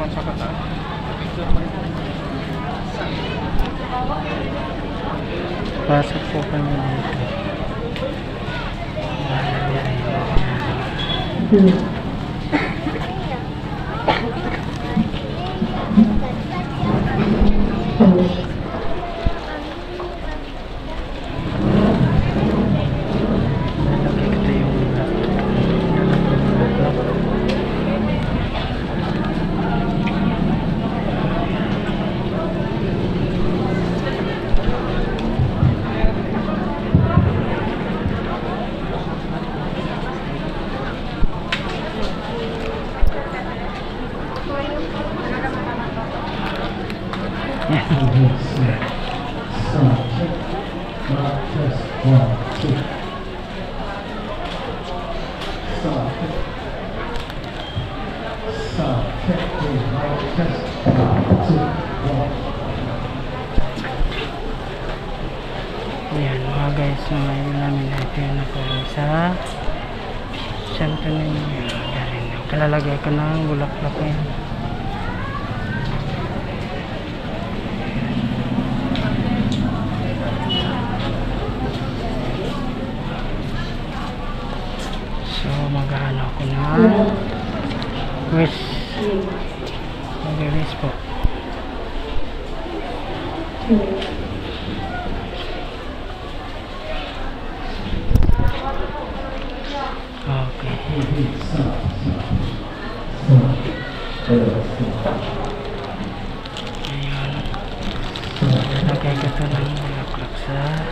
kata. Pasok po kami dito. Ito Ayan mga guys, ngayon namin ito yung nakuha sa kalalagay bulaklak. Ayan. Wish. Mag-wish po. Okay. Ayan. Nagay ka ito ng mga klaksa.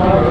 Thank